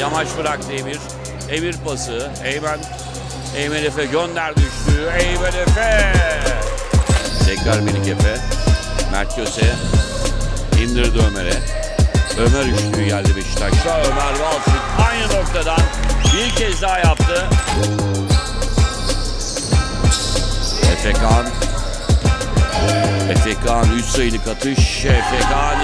Yamaç bıraktı Emir. Emir pası. Eymen. Eymen Efe gönderdi üçlüyü. Eymen Efe. Tekrar Melik Efe. Mert Köse. indirdi Ömer'e. Ömer üçlüyü geldi Beşiktaş'ta. Ömer Balçık aynı noktadan bir kez daha yaptı. Efekan, Efekan Efe 3 sayılık atış. Efe Kağan yaptı.